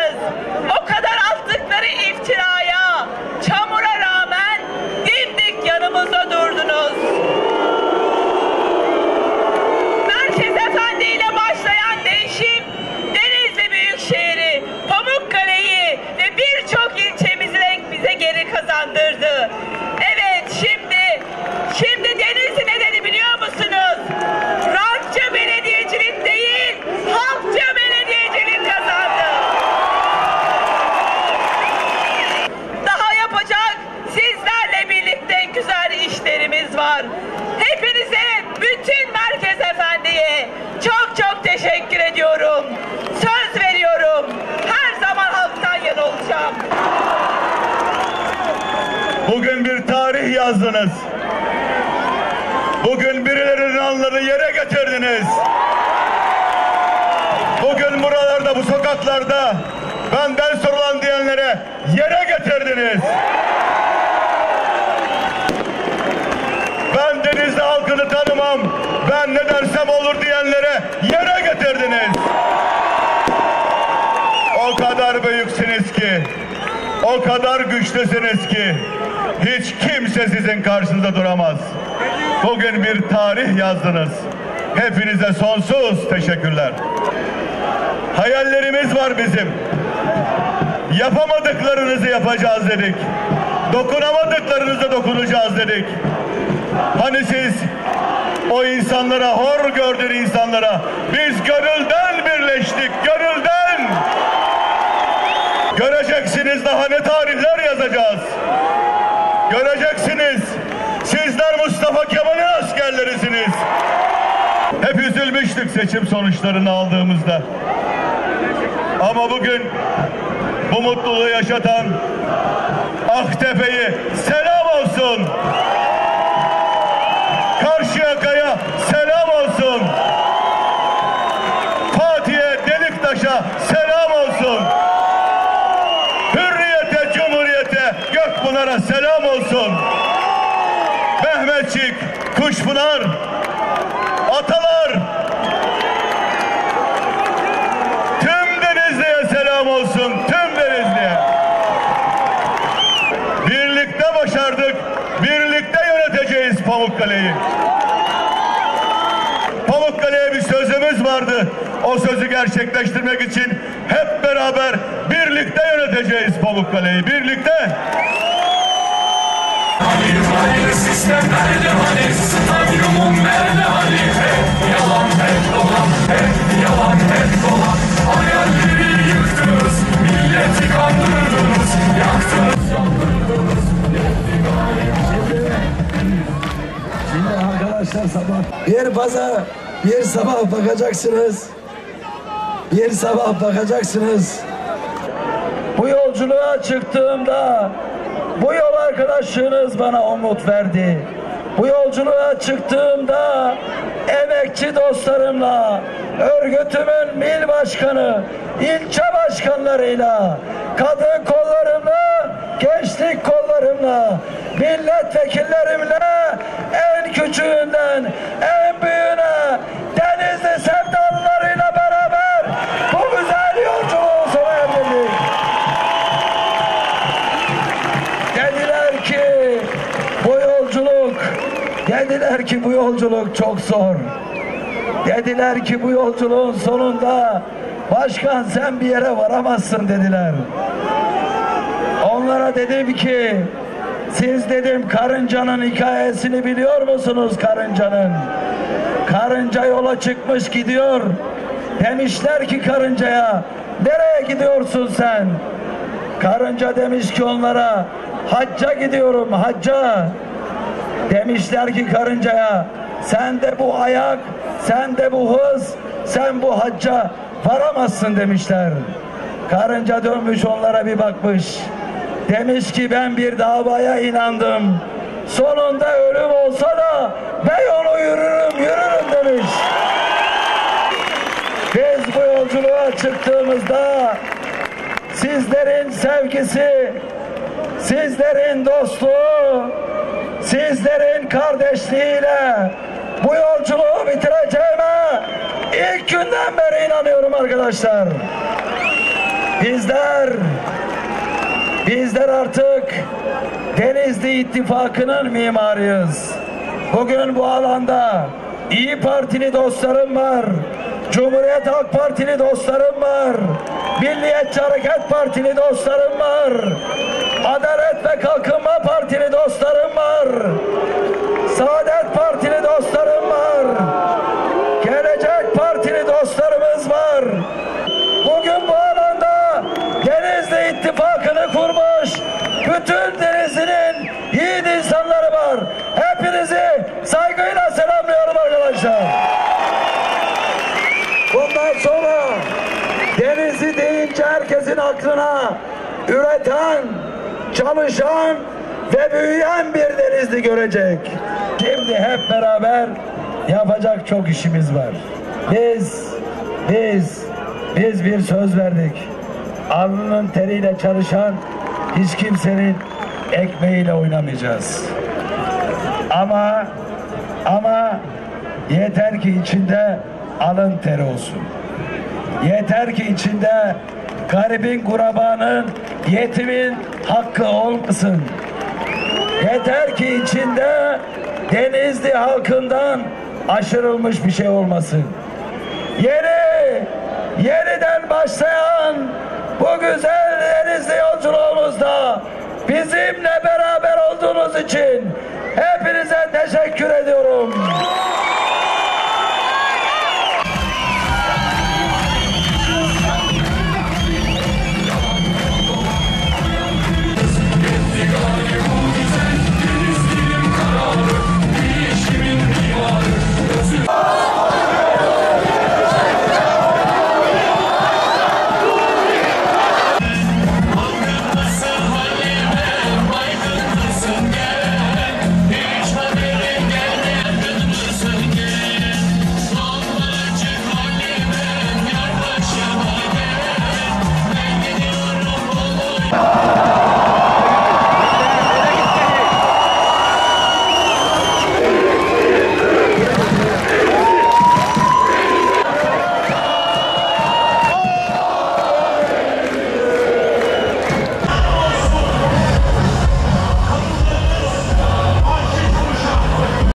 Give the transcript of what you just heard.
inandınız. O kadar attıkları iftiraya, çamura rağmen dimdik yanımızda durdunuz. Merkez Efendi ile başlayan değişim Denizli Büyükşehir'i, Pamukkale'yi ve birçok ilçemizi bize geri kazandırdı. Evet şimdi, şimdi Denizli ne dedi biliyor musunuz? Rantçı belediyecilik değil, halkçı belediyecilik kazandı. Daha yapacak sizlerle birlikte güzel işlerimiz var. Hepinize, bütün Merkez Efendi'ye çok çok teşekkür ediyorum. Söz veriyorum. Her zaman halktan yana olacağım. Bugün bir yazdınız. Bugün birilerinin anları yere getirdiniz. Bugün buralarda, bu sokaklarda benden sorulan diyenlere yere getirdiniz. Ben Denizli halkını tanımam, ben ne dersem olur diyenlere yere getirdiniz. O kadar büyüksünüz ki, o kadar güçlüsünüz ki hiç kimse sizin karşınızda duramaz. Bugün bir tarih yazdınız. Hepinize sonsuz teşekkürler. Hayallerimiz var bizim. Yapamadıklarınızı yapacağız dedik. Dokunamadıklarınızı dokunacağız dedik. Hani siz o insanlara, hor gördüğün insanlara biz gönülden seçim sonuçlarını aldığımızda. Ama bugün bu mutluluğu yaşatan Aktepe'yi selam olsun. Karşıyaka'ya selam olsun. Fatih'e, Deliktaş'a selam olsun. Hürriyete, Cumhuriyete, Gökpınar'a selam olsun. Mehmetçik, Kuşpınar, Atalar, tüm Denizli'ye selam olsun, tüm Denizli'ye. Birlikte başardık, birlikte yöneteceğiz Pamukkale'yi. Pamukkale'ye bir sözümüz vardı. O sözü gerçekleştirmek için hep beraber birlikte yöneteceğiz Pamukkale'yi. Birlikte. Aynı sistem nerede hani Stadyumum nerede hani Hep yalan hep dolan Hep yalan hep dolan arkadaşlar sabah bir baza bir sabah bakacaksınız. Bir sabah bakacaksınız. Bu yolculuğa çıktığımda bu yol arkadaşlığınız bana umut verdi. Bu yolculuğa çıktığımda emekçi dostlarımla, örgütümün mil başkanı, ilçe başkanlarıyla, kadın kollarımla, gençlik kollarımla, milletvekillerimle en küçüğünden en büyüğüne Denizli sevdalılarıyla beraber bu güzel yolculuğu sona erdirdik. Dediler ki bu yolculuk, dediler ki bu yolculuk çok zor. Dediler ki bu yolculuğun sonunda başkan sen bir yere varamazsın dediler. Onlara dedim ki siz dedim karıncanın hikayesini biliyor musunuz karıncanın? Karınca yola çıkmış gidiyor. Demişler ki karıncaya nereye gidiyorsun sen? Karınca demiş ki onlara hacca gidiyorum hacca. Demişler ki karıncaya sen de bu ayak, sen de bu hız, sen bu hacca varamazsın demişler. Karınca dönmüş onlara bir bakmış. Demiş ki ben bir davaya inandım. sonunda ölüm olsa da ben onu yürürüm yürürüm demiş. Biz bu yolculuğa çıktığımızda sizlerin sevgisi, sizlerin dostluğu, sizlerin kardeşliğiyle bu yolculuğu bitireceğime ilk günden beri inanıyorum arkadaşlar. Bizler bizler artık Denizli İttifakı'nın mimarıyız. Bugün bu alanda İyi Partili dostlarım var. Cumhuriyet Halk Partili dostlarım var. Milliyetçi Hareket Partili dostlarım var. Adalet ve Kalkınma Partili dostlarım var. Saadet Partili dostlarım var. Gelecek Partili dostlarımız var. Bugün bu alanda Denizli İttifakı'nı kurmuş bütün Denizli'nin yiğit insanları var. Hepinizi saygıyla selamlıyorum arkadaşlar. Bundan sonra Denizli deyince herkesin aklına üreten, çalışan ve büyüyen bir Denizli görecek. Şimdi hep beraber yapacak çok işimiz var. Biz, biz, biz bir söz verdik. Alnının teriyle çalışan hiç kimsenin ekmeğiyle oynamayacağız. Ama ama yeter ki içinde alın teri olsun. Yeter ki içinde garibin kurabanın, yetimin hakkı olmasın. Yeter ki içinde Denizli halkından aşırılmış bir şey olmasın. Yeni, yeniden başlayan bu güzel Denizli yolculuğumuzda bizimle beraber olduğunuz için